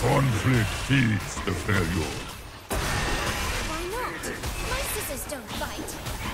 Conflict feeds the failure. Why not? My sisters don't fight.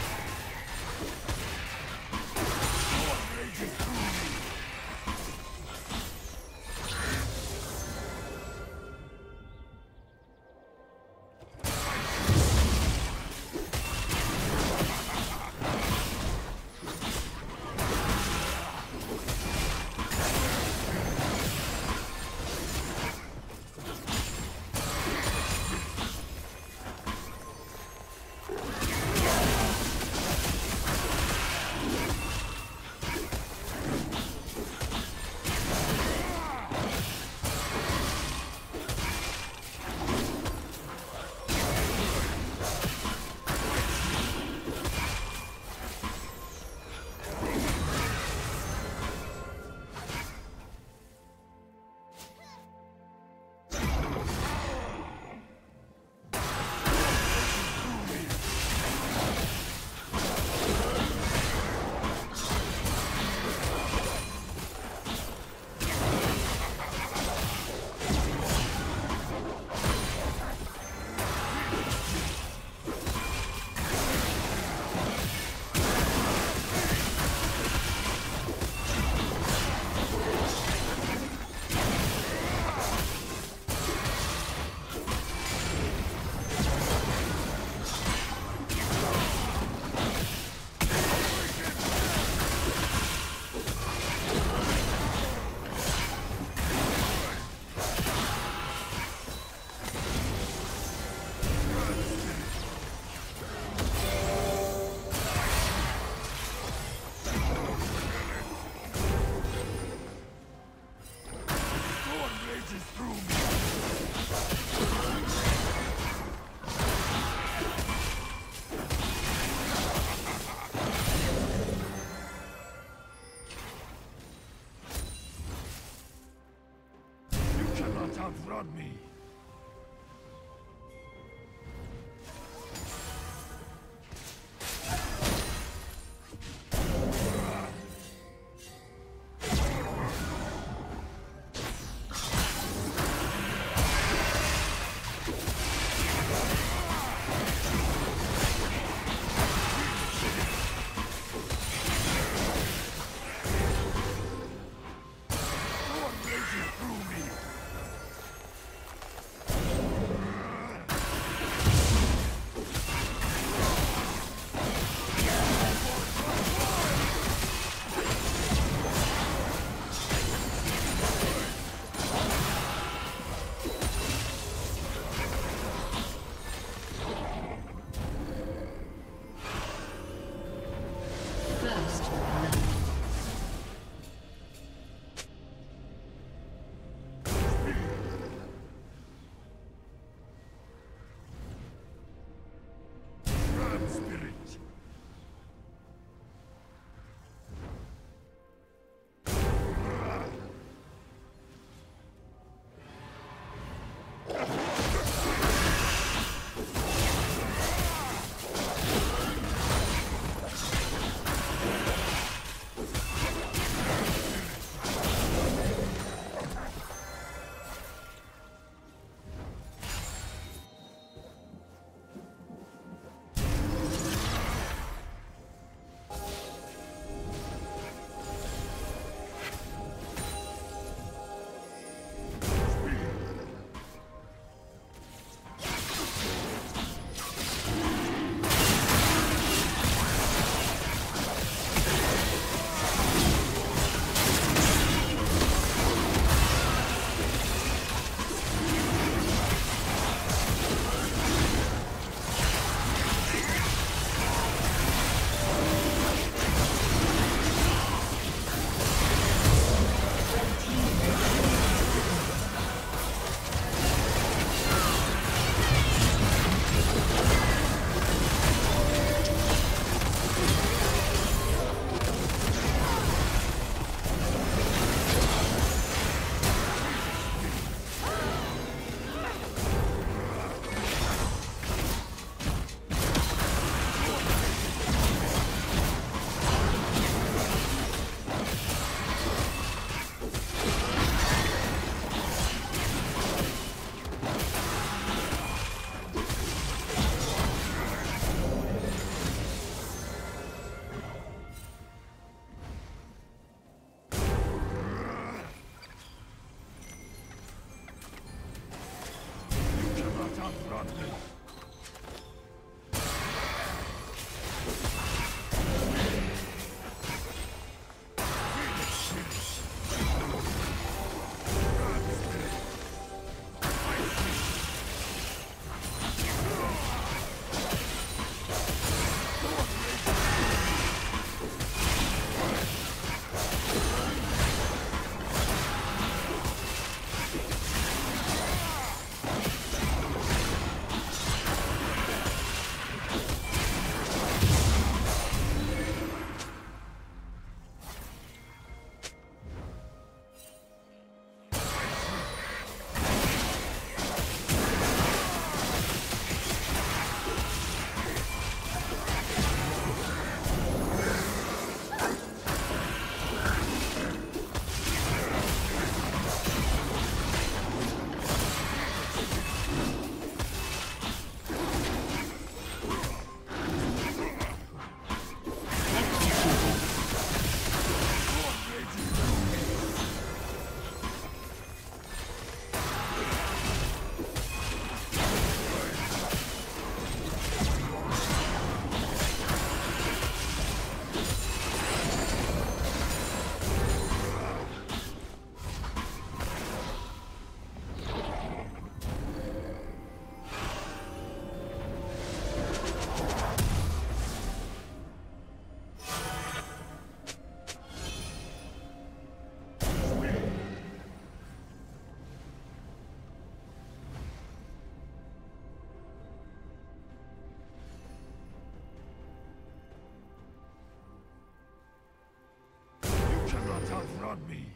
Outrun me.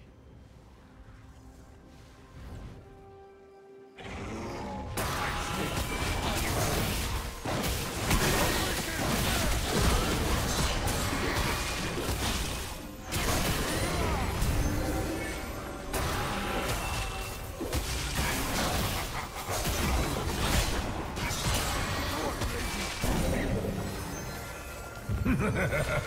You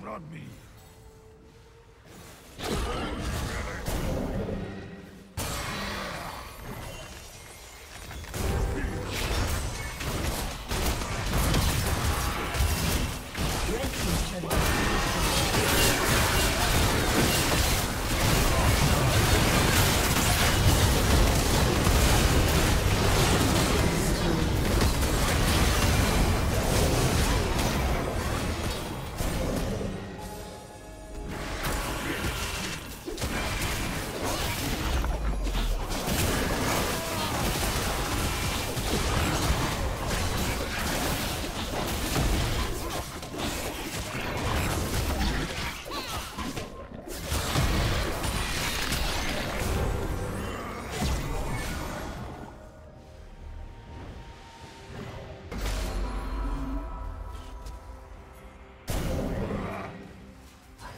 not me.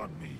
on me.